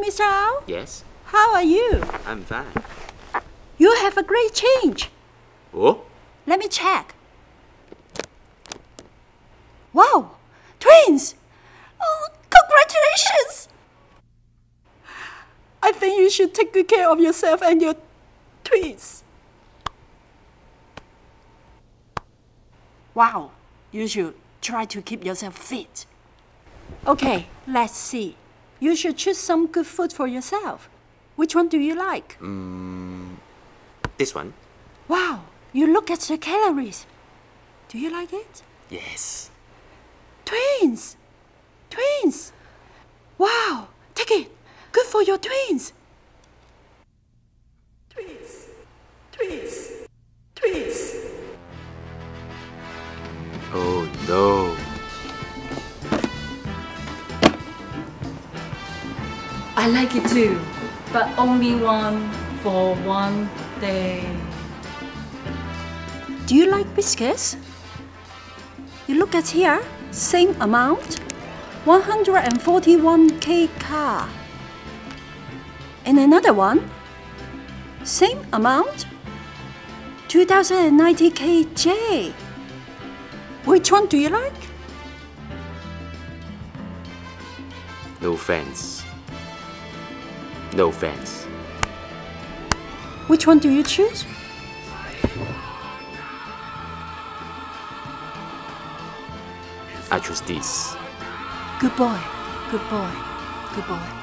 Mr. Ao. Yes, How are you? I'm fine. You have a great change. Oh? Let me check. Wow, twins! Oh, congratulations! I think you should take good care of yourself and your twins. Wow, you should try to keep yourself fit. Okay, let's see. You should choose some good food for yourself. Which one do you like? Mm, this one? Wow, you look at the calories. Do you like it? Yes. Twins! Twins! Wow, take it. Good for your twins. Twins. Twins. Twins. Oh no. I like it too, but only one for one day. Do you like biscuits? You look at here, same amount, 141k car. And another one, same amount, 2090 kj. Which one do you like? No offense. No offense. Which one do you choose? I choose this. Good boy, good boy, good boy.